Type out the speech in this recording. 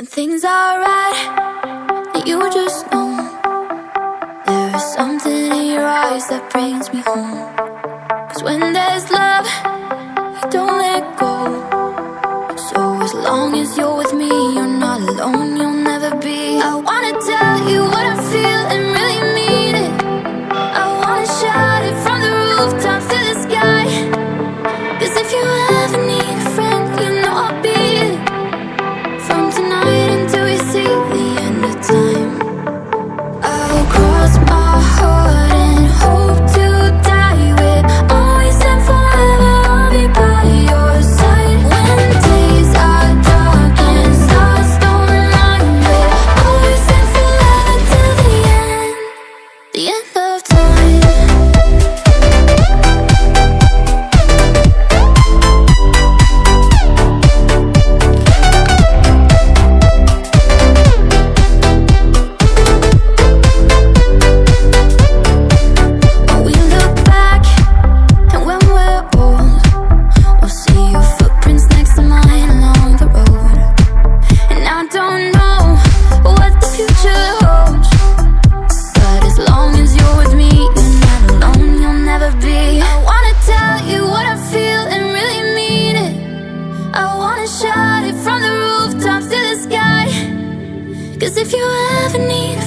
When things are right, you just know. There is something in your eyes that brings me home. Cause when there's love, you don't let go. So as long as you're with me, you're not alone, you're and shout it from the rooftops to the sky. Cause if you ever need